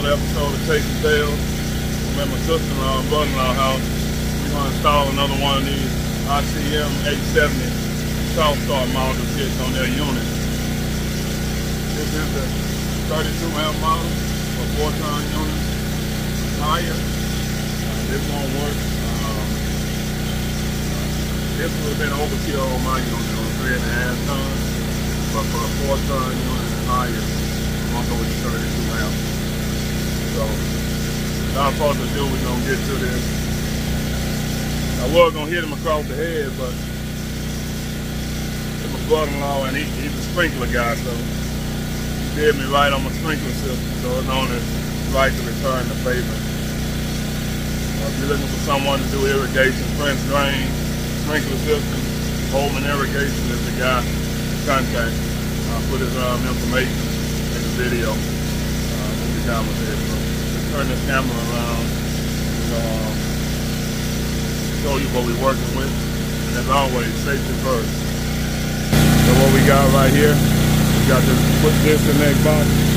another episode of and Tales. I'm at my sister-in-law and brother-in-law house. We're going to install another one of these ICM 870 soft start mounted kits on their unit. This is the 32 amp model for four-ton unit. Higher. Uh, this won't work. This would have been overkill on my unit on three and a half tons. But for a four-ton unit higher, I'm gonna go with the 32 amp. So, without further ado, we're gonna get to this. I was gonna hit him across the head, but it's my brother-in-law and he, he's a sprinkler guy, so he did me right on my sprinkler system, so it's only right to return the favor. If you're looking for someone to do irrigation, French drain, sprinkler system, Holman Irrigation is the guy contact. I'll put his um, information in the video done with it. So turn this camera around and um, show you what we're working with. And as always, safety first. So what we got right here, we got this quick disconnect box.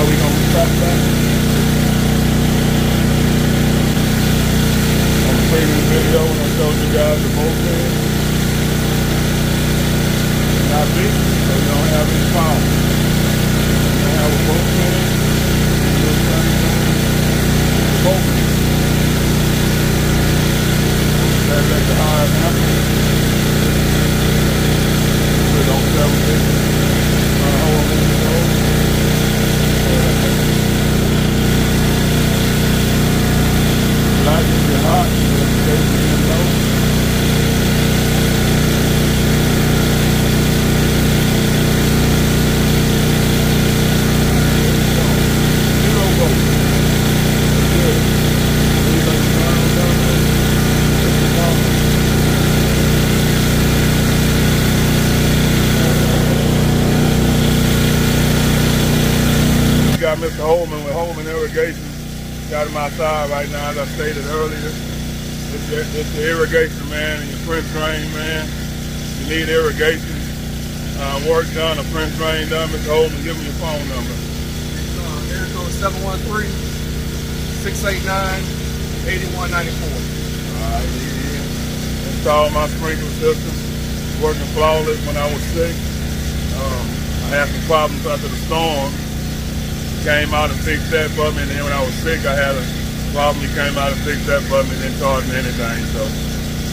How we gonna stop that? On the previous video when I showed you guys the bolt pin. Not big, so you don't have any power. You don't have a bolt pin. you just turn it on. The bolt pin. That's at the high amp. Put it on 750. Turn the whole thing over. Light is get hot, but the is low. Zero volt. Good. Leave it down, down, down. Take it down. We got Mr. Holman with Holman Irrigation. Got him outside right now, as I stated earlier. It's the, it's the irrigation man and your French drain man. You need irrigation uh, work done, a French drain done. Mr. Holman, give me your phone number. Uh, area code 713-689-8194. Alright, yeah. Installed my sprinkler system. Working flawless when I was sick. Um, I had some problems after the storm. Came out and fixed that for me, and then when I was sick, I had a problem. He came out and fixed that for me, and didn't charge me anything. So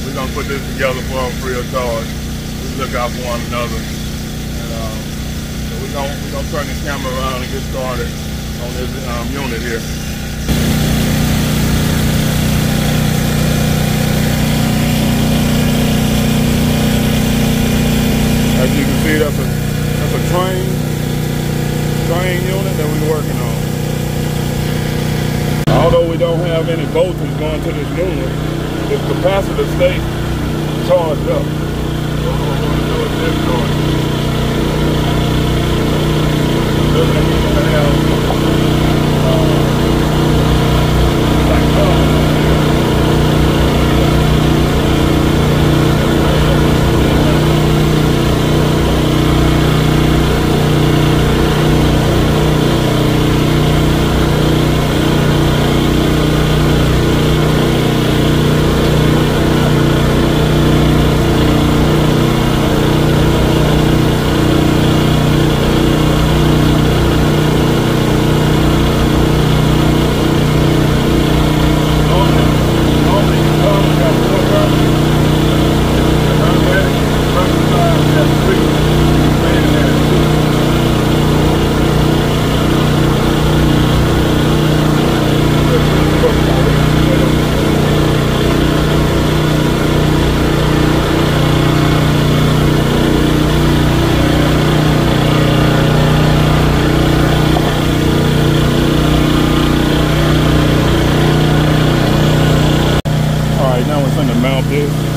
we're gonna put this together for him free of charge. We look out for one another. And um, so we're gonna we're gonna turn this camera around and get started on this um, unit here. As you can see, that's a that's a Trane Trane unit that we're working on. Although we don't have any voltage going to this unit, this capacitor stays charged up. So right now it's on the Pitt.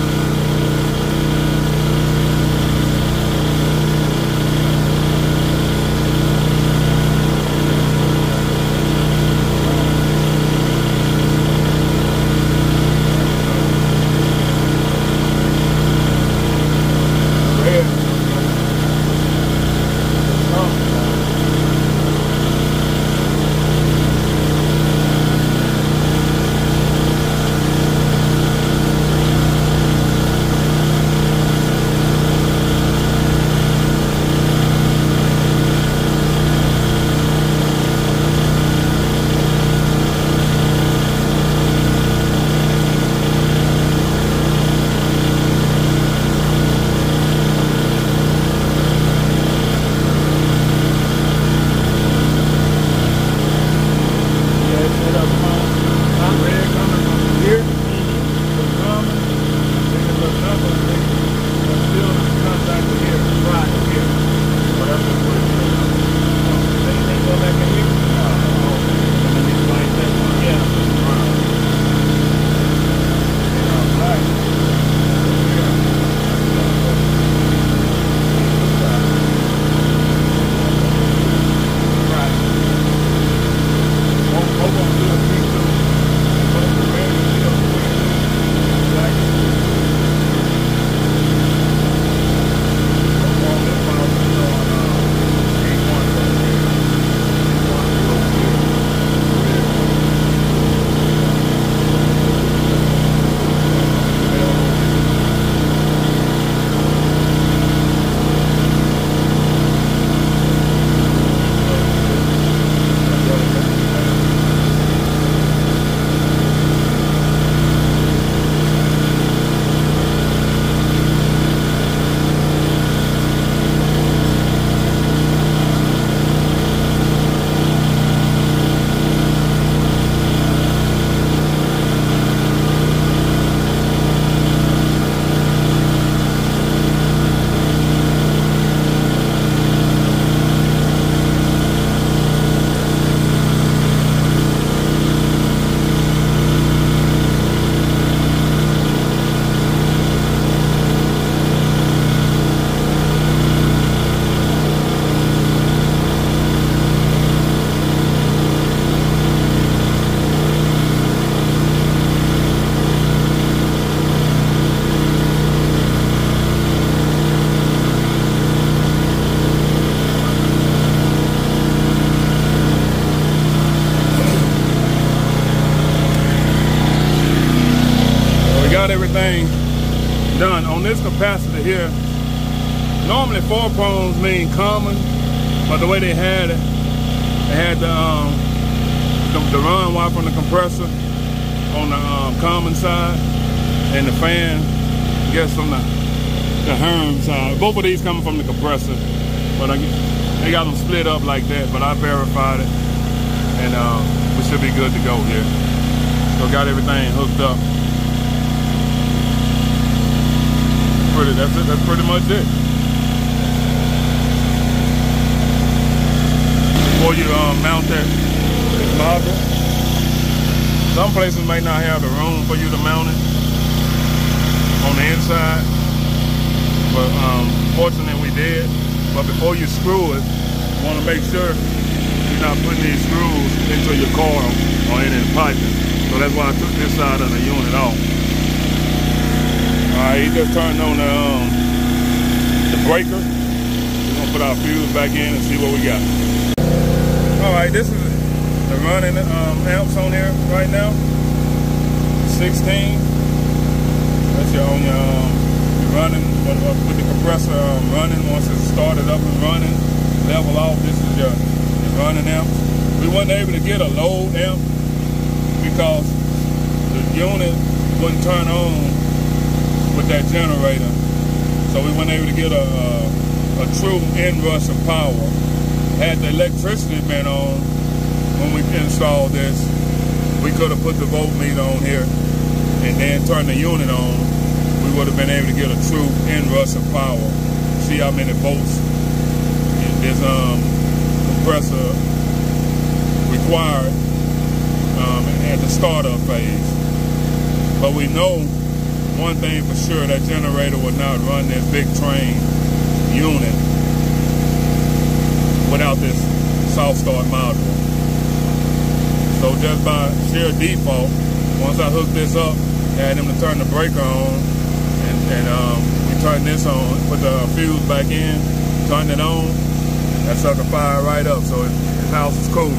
Then it looks up and then the still comes here. Right here. Capacitor here. Normally four phones mean common, but the way they had it, they had the um, the, the run wire from the compressor on the um, common side, and the fan, I guess on the the Herm side. Both of these coming from the compressor, but I, they got them split up like that. But I verified it, and uh, we should be good to go here. So got everything hooked up. Pretty, that's it. That's pretty much it. Before you um, mount that module, some places may not have the room for you to mount it on the inside, but um, fortunately we did. But before you screw it, you want to make sure you're not putting these screws into your coil or any piping. So that's why I took this side of the unit off. All right, he just turned on the um, the breaker. We're gonna put our fuse back in and see what we got. All right, this is the running um, amps on here right now. 16. That's your on your um, running with, uh, with the compressor um, running. Once it's started up and running, level off. This is your, your running amps. We weren't able to get a load amp because the unit wouldn't turn on with that generator. So we weren't able to get a, a, a true inrush of power. Had the electricity been on when we installed this, we could have put the voltmeter on here and then turned the unit on. We would have been able to get a true inrush of power. See how many volts this um, compressor required um, at the startup phase. But we know one thing for sure, that generator will not run this big Trane unit without this soft start module. So just by sheer default, once I hook this up, had him to turn the breaker on and, and um, we turn this on, put the fuse back in, turn it on, that sucker fired right up so his house is cooling.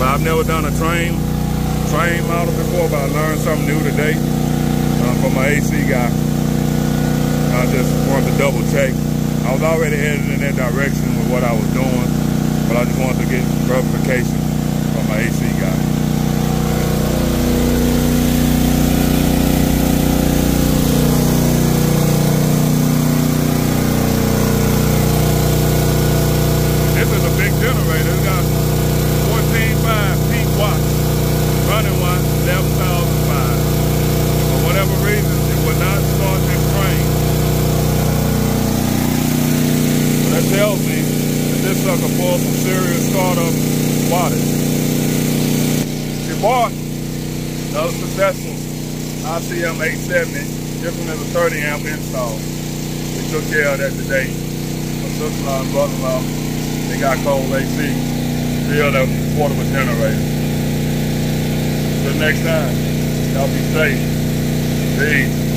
But I've never done a Trane Trane model before, but I learned something new today uh, from my AC guy. I just wanted to double check. I was already headed in that direction with what I was doing, but I just wanted to get verification from my AC guy. This is a big generator. It's got 14.5 peak watts. Running one, 11,005. For whatever reason, it would not start this Trane. That tells me that this sucker serious startup wattage. She bought another successful ICM 870. This one is a 30 amp install. We took care of that today. My sister-in-law and brother-in-law, they got cold AC. Filled up portable generator. Till next time, y'all be safe. Peace.